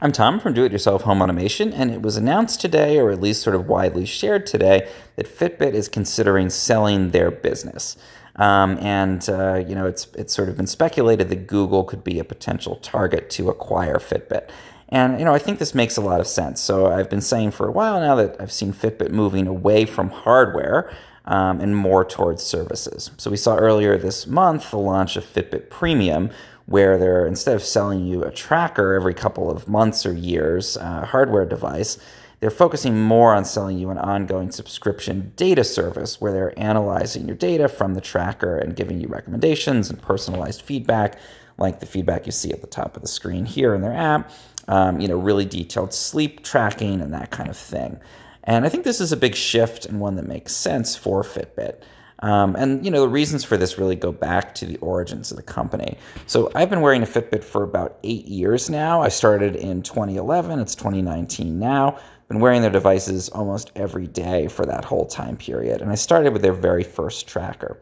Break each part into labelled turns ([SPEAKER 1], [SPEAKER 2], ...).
[SPEAKER 1] I'm Tom from Do It Yourself Home Automation, and it was announced today, or at least sort of widely shared today, that Fitbit is considering selling their business. Um, and uh, you know, it's it's sort of been speculated that Google could be a potential target to acquire Fitbit. And you know, I think this makes a lot of sense. So I've been saying for a while now that I've seen Fitbit moving away from hardware um, and more towards services. So we saw earlier this month the launch of Fitbit Premium, where they're instead of selling you a tracker every couple of months or years, a hardware device, they're focusing more on selling you an ongoing subscription data service where they're analyzing your data from the tracker and giving you recommendations and personalized feedback, like the feedback you see at the top of the screen here in their app. Um, you know, really detailed sleep tracking and that kind of thing. And I think this is a big shift and one that makes sense for Fitbit. Um, and you know the reasons for this really go back to the origins of the company. So I've been wearing a Fitbit for about eight years now. I started in 2011. It's 2019 now. Been wearing their devices almost every day for that whole time period. And I started with their very first tracker.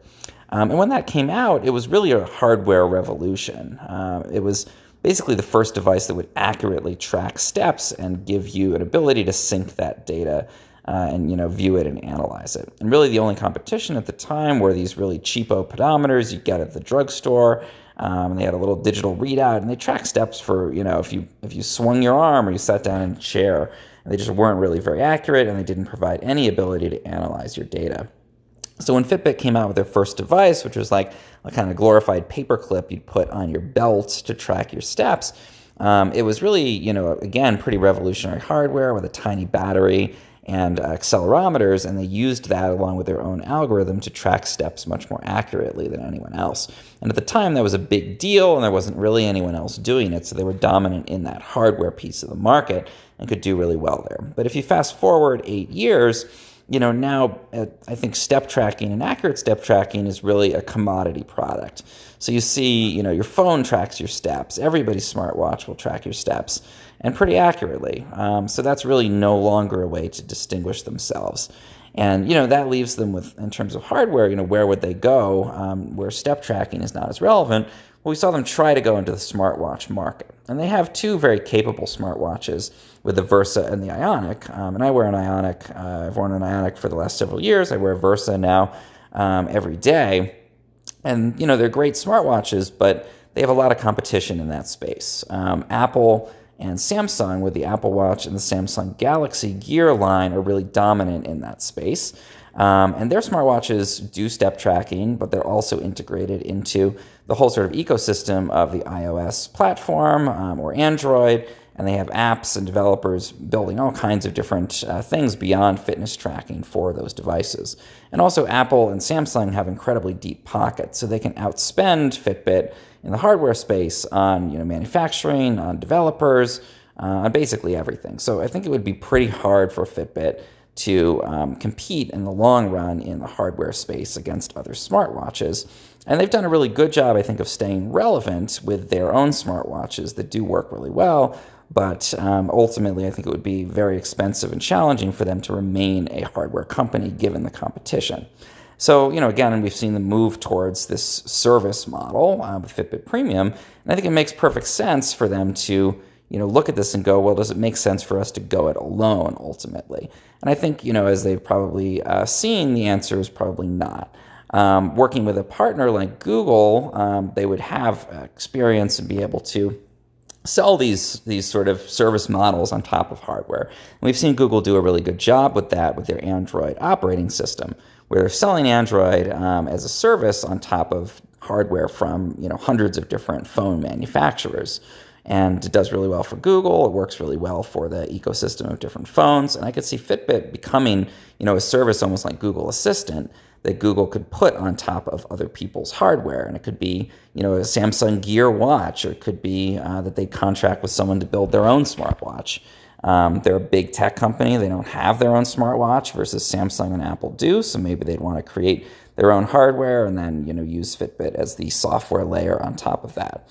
[SPEAKER 1] Um, and when that came out, it was really a hardware revolution. Uh, it was basically the first device that would accurately track steps and give you an ability to sync that data uh, and you know view it and analyze it. And really, the only competition at the time were these really cheapo pedometers you get at the drugstore. Um, they had a little digital readout, and they track steps for you know if you if you swung your arm or you sat down in a chair. And they just weren't really very accurate, and they didn't provide any ability to analyze your data. So when Fitbit came out with their first device, which was like a kind of glorified paperclip you'd put on your belt to track your steps, um, it was really, you know, again, pretty revolutionary hardware with a tiny battery and uh, accelerometers, and they used that along with their own algorithm to track steps much more accurately than anyone else. And at the time, that was a big deal, and there wasn't really anyone else doing it, so they were dominant in that hardware piece of the market and could do really well there. But if you fast forward eight years, you know, now uh, I think step tracking and accurate step tracking is really a commodity product. So you see, you know, your phone tracks your steps. Everybody's smartwatch will track your steps and pretty accurately. Um, so that's really no longer a way to distinguish themselves. And you know that leaves them with, in terms of hardware, you know, where would they go? Um, where step tracking is not as relevant. Well, we saw them try to go into the smartwatch market, and they have two very capable smartwatches with the Versa and the Ionic. Um, and I wear an Ionic. Uh, I've worn an Ionic for the last several years. I wear a Versa now um, every day, and you know they're great smartwatches, but they have a lot of competition in that space. Um, Apple and Samsung with the Apple Watch and the Samsung Galaxy Gear line are really dominant in that space. Um, and their smartwatches do step tracking, but they're also integrated into the whole sort of ecosystem of the iOS platform um, or Android. And they have apps and developers building all kinds of different uh, things beyond fitness tracking for those devices. And also, Apple and Samsung have incredibly deep pockets, so they can outspend Fitbit in the hardware space on you know manufacturing, on developers, uh, on basically everything. So I think it would be pretty hard for Fitbit to um, compete in the long run in the hardware space against other smartwatches. And they've done a really good job, I think, of staying relevant with their own smartwatches that do work really well. But um, ultimately, I think it would be very expensive and challenging for them to remain a hardware company given the competition. So, you know, again, we've seen the move towards this service model uh, with Fitbit Premium. And I think it makes perfect sense for them to, you know, look at this and go, well, does it make sense for us to go it alone ultimately? And I think, you know, as they've probably uh, seen, the answer is probably not. Um, working with a partner like Google, um, they would have experience and be able to sell these these sort of service models on top of hardware. And we've seen Google do a really good job with that with their Android operating system, where they're selling Android um, as a service on top of hardware from you know hundreds of different phone manufacturers. And it does really well for Google. It works really well for the ecosystem of different phones. And I could see Fitbit becoming, you know, a service almost like Google Assistant that Google could put on top of other people's hardware. And it could be, you know, a Samsung Gear watch, or it could be uh, that they contract with someone to build their own smartwatch. Um, they're a big tech company. They don't have their own smartwatch versus Samsung and Apple do. So maybe they'd want to create their own hardware and then, you know, use Fitbit as the software layer on top of that.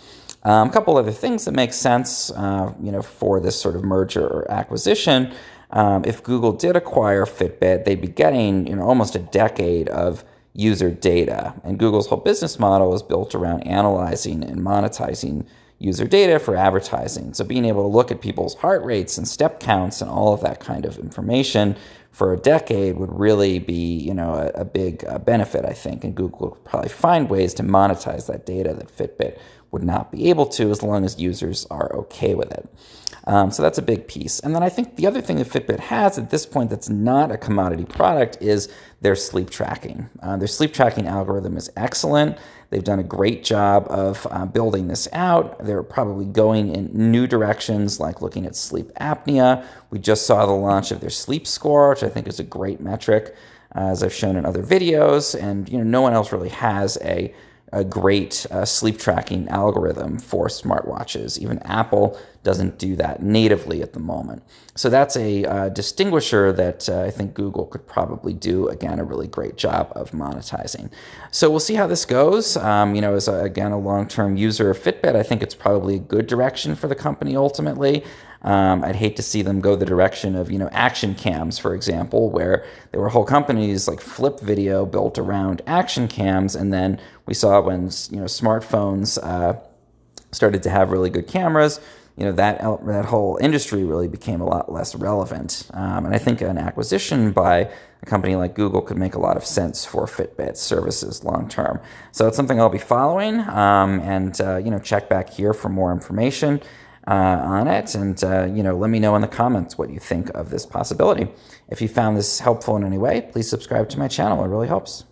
[SPEAKER 1] Um, a couple other things that make sense, uh, you know, for this sort of merger or acquisition um, if Google did acquire Fitbit, they'd be getting you know almost a decade of user data. And Google's whole business model is built around analyzing and monetizing user data for advertising. So being able to look at people's heart rates and step counts and all of that kind of information for a decade would really be, you know, a, a big uh, benefit, I think. And Google would probably find ways to monetize that data that Fitbit would not be able to as long as users are okay with it. Um, so that's a big piece. And then I think the other thing that Fitbit has at this point that's not a commodity product is their sleep tracking. Uh, their sleep tracking algorithm is excellent. They've done a great job of uh, building this out. They're probably going in new directions, like looking at sleep apnea. We just saw the launch of their sleep score, which I think is a great metric, uh, as I've shown in other videos. And you know, no one else really has a a great uh, sleep tracking algorithm for smartwatches. Even Apple doesn't do that natively at the moment. So that's a uh, distinguisher that uh, I think Google could probably do, again, a really great job of monetizing. So we'll see how this goes. Um, you know, as, a, again, a long term user of Fitbit, I think it's probably a good direction for the company ultimately. Um, I'd hate to see them go the direction of, you know, action cams, for example, where there were whole companies like Flip Video built around action cams, and then we saw when you know smartphones uh, started to have really good cameras, you know that that whole industry really became a lot less relevant. Um, and I think an acquisition by a company like Google could make a lot of sense for Fitbit services long term. So it's something I'll be following, um, and uh, you know check back here for more information uh, on it. And, uh, you know, let me know in the comments what you think of this possibility. If you found this helpful in any way, please subscribe to my channel. It really helps.